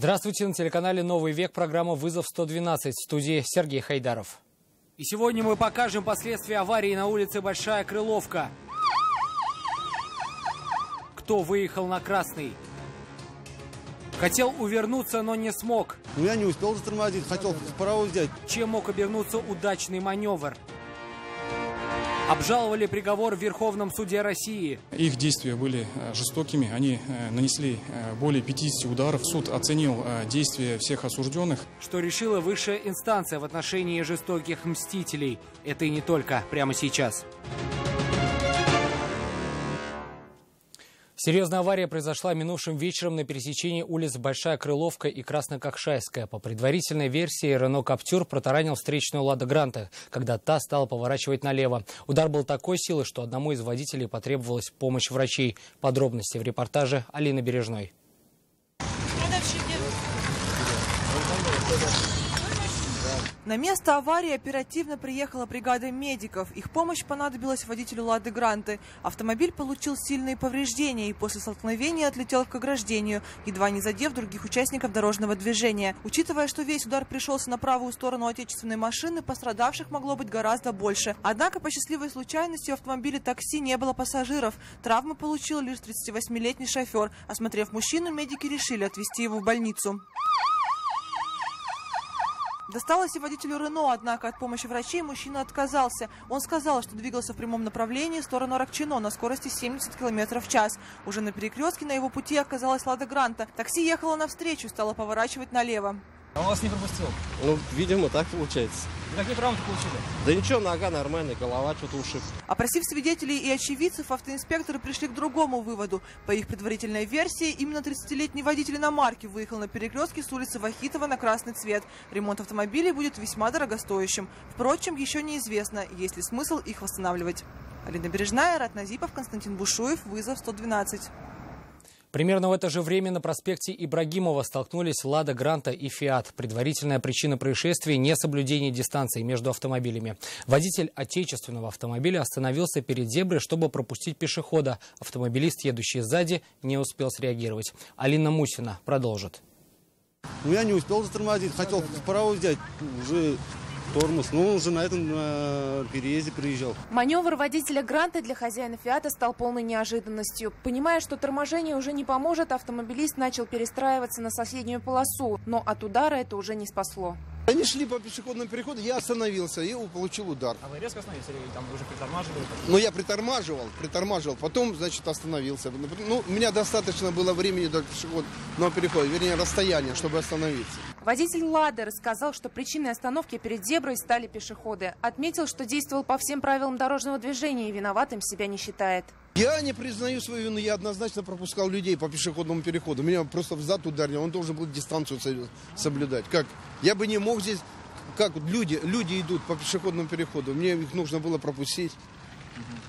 Здравствуйте, на телеканале «Новый век» программа «Вызов 112» в студии Сергей Хайдаров. И сегодня мы покажем последствия аварии на улице Большая Крыловка. Кто выехал на красный? Хотел увернуться, но не смог. Ну, я не успел затормозить, хотел паровоз взять. Чем мог обернуться удачный маневр? Обжаловали приговор в Верховном суде России. Их действия были э, жестокими. Они э, нанесли э, более 50 ударов. Суд оценил действия всех осужденных. Что решила высшая инстанция в отношении жестоких мстителей. Это и не только. Прямо сейчас. Серьезная авария произошла минувшим вечером на пересечении улиц Большая Крыловка и Краснококшайская. По предварительной версии, Рено Каптюр протаранил встречную Лада Гранта, когда та стала поворачивать налево. Удар был такой силы, что одному из водителей потребовалась помощь врачей. Подробности в репортаже Алины Бережной. На место аварии оперативно приехала бригада медиков. Их помощь понадобилась водителю «Лады Гранты». Автомобиль получил сильные повреждения и после столкновения отлетел к ограждению, едва не задев других участников дорожного движения. Учитывая, что весь удар пришелся на правую сторону отечественной машины, пострадавших могло быть гораздо больше. Однако по счастливой случайности в автомобиле такси не было пассажиров. Травмы получил лишь 38-летний шофер. Осмотрев мужчину, медики решили отвезти его в больницу. Досталось и водителю Рено, однако от помощи врачей мужчина отказался. Он сказал, что двигался в прямом направлении в сторону Рокчино на скорости 70 км в час. Уже на перекрестке на его пути оказалась Лада Гранта. Такси ехало навстречу, стало поворачивать налево. А он вас не пропустил? Ну, видимо, так получается. И какие травмы получили? Да ничего, нога нормальная, голова что-то ушиб. Опросив свидетелей и очевидцев, автоинспекторы пришли к другому выводу. По их предварительной версии, именно 30-летний водитель иномарки выехал на перекрестке с улицы Вахитова на красный цвет. Ремонт автомобилей будет весьма дорогостоящим. Впрочем, еще неизвестно, есть ли смысл их восстанавливать. Алина Бережная, Рат Назипов, Константин Бушуев, вызов 112. Примерно в это же время на проспекте Ибрагимова столкнулись «Лада Гранта» и «Фиат». Предварительная причина происшествия – несоблюдение дистанции между автомобилями. Водитель отечественного автомобиля остановился перед зеброй, чтобы пропустить пешехода. Автомобилист, едущий сзади, не успел среагировать. Алина Мусина продолжит. Ну, я не успел затормозить, хотел паровоз взять, уже тормоз. Ну, он уже на этом на переезде приезжал. Маневр водителя Гранта для хозяина Фиата стал полной неожиданностью. Понимая, что торможение уже не поможет, автомобилист начал перестраиваться на соседнюю полосу. Но от удара это уже не спасло. Они шли по пешеходному переходу, я остановился и получил удар. А вы резко остановились или там уже притормаживали? Ну, я притормаживал, притормаживал, потом, значит, остановился. Ну, у меня достаточно было времени до пешеходного перехода, вернее, расстояния, чтобы остановиться. Водитель «Лады» рассказал, что причиной остановки перед зеброй стали пешеходы. Отметил, что действовал по всем правилам дорожного движения и виноватым себя не считает. Я не признаю свою вину, я однозначно пропускал людей по пешеходному переходу. Меня просто в зад ударил, он должен был дистанцию соблюдать. Как? Я бы не мог здесь, как люди, люди идут по пешеходному переходу, мне их нужно было пропустить.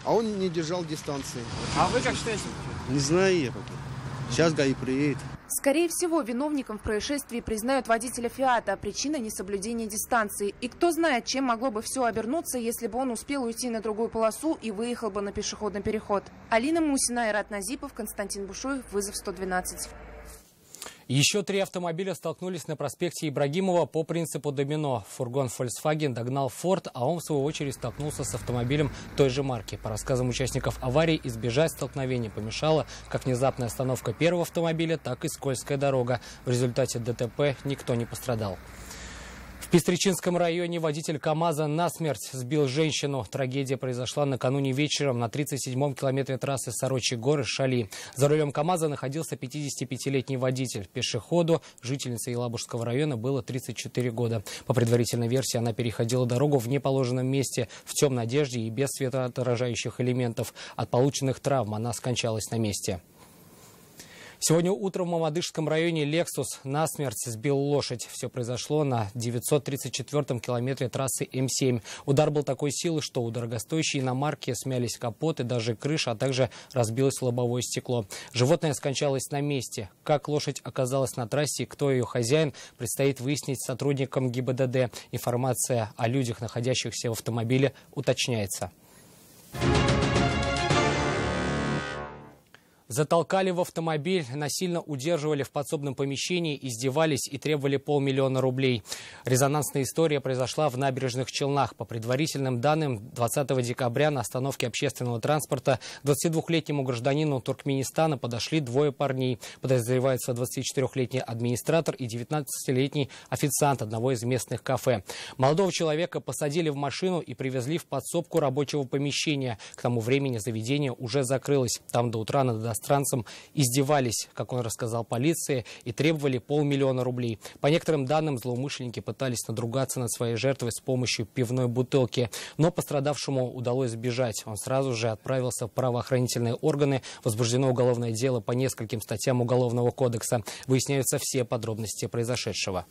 А он не держал дистанции. А вы как считаете? Не знаю я пока. Сейчас ГАИ приедет. Скорее всего, виновником в происшествии признают водителя «Фиата», причина – несоблюдения дистанции. И кто знает, чем могло бы все обернуться, если бы он успел уйти на другую полосу и выехал бы на пешеходный переход. Алина Мусина, Ират Назипов, Константин Бушуев, вызов 112. Еще три автомобиля столкнулись на проспекте Ибрагимова по принципу домино. Фургон Volkswagen догнал Ford, а он в свою очередь столкнулся с автомобилем той же марки. По рассказам участников аварии, избежать столкновения помешала как внезапная остановка первого автомобиля, так и скользкая дорога. В результате ДТП никто не пострадал. Пестричинском районе водитель КАМАЗа насмерть сбил женщину. Трагедия произошла накануне вечером на 37-м километре трассы Сорочи горы Шали. За рулем КАМАЗа находился 55-летний водитель. Пешеходу, жительнице Елабужского района, было 34 года. По предварительной версии, она переходила дорогу в неположенном месте, в темной одежде и без светоотражающих элементов. От полученных травм она скончалась на месте. Сегодня утром в Мамадышском районе «Лексус» насмерть сбил лошадь. Все произошло на 934-м километре трассы М7. Удар был такой силы, что у дорогостоящей иномарки смялись капоты, даже крыша, а также разбилось лобовое стекло. Животное скончалось на месте. Как лошадь оказалась на трассе, кто ее хозяин, предстоит выяснить сотрудникам ГИБДД. Информация о людях, находящихся в автомобиле, уточняется. Затолкали в автомобиль, насильно удерживали в подсобном помещении, издевались и требовали полмиллиона рублей. Резонансная история произошла в набережных Челнах. По предварительным данным, 20 декабря на остановке общественного транспорта 22-летнему гражданину Туркменистана подошли двое парней. Подозревается 24-летний администратор и 19-летний официант одного из местных кафе. Молодого человека посадили в машину и привезли в подсобку рабочего помещения. К тому времени заведение уже закрылось. Там до утра надо иностранцам издевались, как он рассказал полиции, и требовали полмиллиона рублей. По некоторым данным, злоумышленники пытались надругаться над своей жертвой с помощью пивной бутылки. Но пострадавшему удалось сбежать. Он сразу же отправился в правоохранительные органы. Возбуждено уголовное дело по нескольким статьям Уголовного кодекса. Выясняются все подробности произошедшего.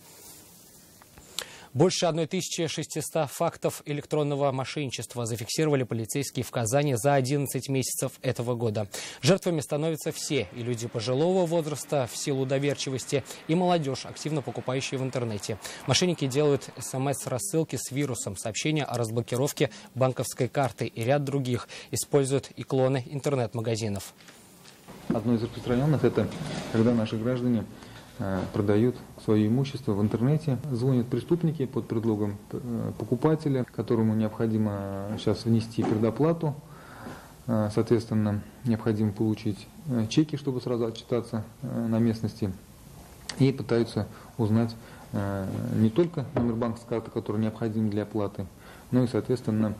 Больше 1600 фактов электронного мошенничества зафиксировали полицейские в Казани за 11 месяцев этого года. Жертвами становятся все, и люди пожилого возраста в силу доверчивости, и молодежь, активно покупающая в интернете. Мошенники делают смс-рассылки с вирусом, сообщения о разблокировке банковской карты и ряд других. Используют и клоны интернет-магазинов. Одно из распространенных – это когда наши граждане продают свое имущество в интернете. Звонят преступники под предлогом э, покупателя, которому необходимо сейчас внести предоплату. Э, соответственно, необходимо получить чеки, чтобы сразу отчитаться на местности. И пытаются узнать не только номер банковской карты, который необходим для оплаты, но и, соответственно,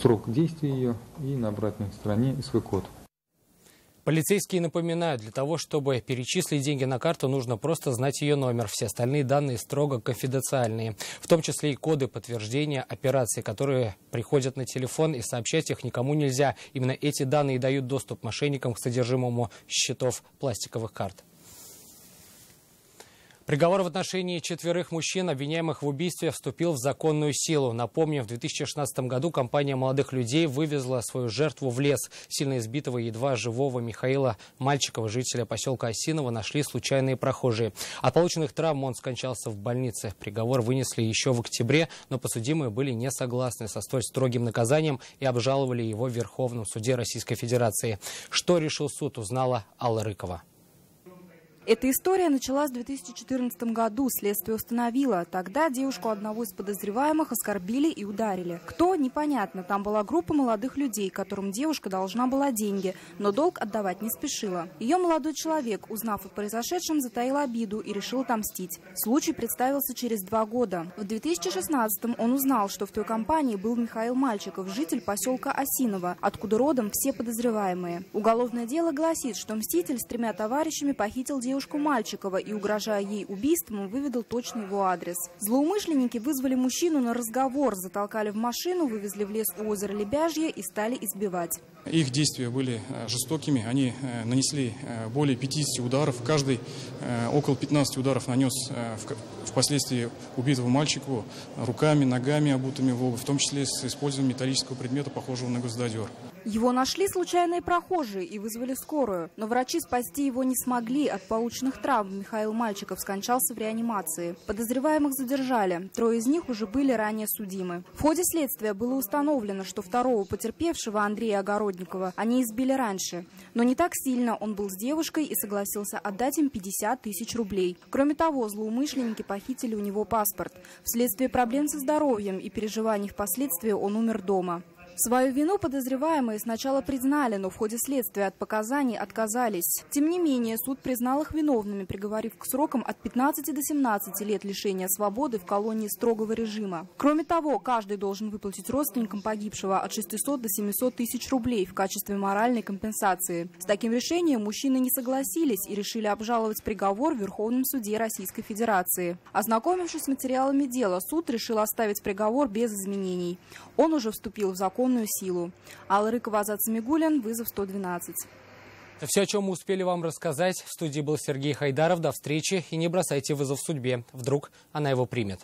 срок действия ее и на обратной стороне свой код. Полицейские напоминают, для того, чтобы перечислить деньги на карту, нужно просто знать ее номер. Все остальные данные строго конфиденциальные, в том числе и коды подтверждения операции, которые приходят на телефон, и сообщать их никому нельзя. Именно эти данные дают доступ мошенникам к содержимому счетов пластиковых карт. Приговор в отношении четверых мужчин, обвиняемых в убийстве, вступил в законную силу. Напомню, в 2016 году компания молодых людей вывезла свою жертву в лес. Сильно избитого едва живого Михаила Мальчикова, жителя поселка Осиново, нашли случайные прохожие. От полученных травм он скончался в больнице. Приговор вынесли еще в октябре, но подсудимые были не согласны со столь строгим наказанием и обжаловали его в Верховном суде Российской Федерации. Что решил суд, узнала Алла Рыкова. Эта история началась в 2014 году. Следствие установило. Тогда девушку одного из подозреваемых оскорбили и ударили. Кто? Непонятно. Там была группа молодых людей, которым девушка должна была деньги, но долг отдавать не спешила. Ее молодой человек, узнав о произошедшем, затаил обиду и решил отомстить. Случай представился через два года. В 2016 он узнал, что в той компании был Михаил Мальчиков, житель поселка Осиново, откуда родом все подозреваемые. Уголовное дело гласит, что мститель с тремя товарищами похитил девушку девушку Мальчикова и, угрожая ей убийством, выведал точно его адрес. Злоумышленники вызвали мужчину на разговор, затолкали в машину, вывезли в лес у озера Лебяжье и стали избивать. Их действия были э, жестокими. Они э, нанесли э, более 50 ударов. Каждый около 15 ударов нанес впоследствии убитому мальчику руками, ногами, обутыми в обувь, в том числе с использованием металлического предмета, похожего на гвоздодер. Его нашли случайные прохожие и вызвали скорую. Но врачи спасти его не смогли. От полученных травм Михаил Мальчиков скончался в реанимации. Подозреваемых задержали. Трое из них уже были ранее судимы. В ходе следствия было установлено, что второго потерпевшего Андрея Огородникова они избили раньше. Но не так сильно он был с девушкой и согласился отдать им 50 тысяч рублей. Кроме того, злоумышленники похитили у него паспорт. Вследствие проблем со здоровьем и переживаний впоследствии он умер дома. Свою вину подозреваемые сначала признали, но в ходе следствия от показаний отказались. Тем не менее, суд признал их виновными, приговорив к срокам от 15 до 17 лет лишения свободы в колонии строгого режима. Кроме того, каждый должен выплатить родственникам погибшего от 600 до 700 тысяч рублей в качестве моральной компенсации. С таким решением мужчины не согласились и решили обжаловать приговор в Верховном суде Российской Федерации. Ознакомившись с материалами дела, суд решил оставить приговор без изменений. Он уже вступил в закон законную силу. Алла Рыкова, Азат вызов 112. Это все, о чем мы успели вам рассказать. В студии был Сергей Хайдаров. До встречи и не бросайте вызов судьбе. Вдруг она его примет.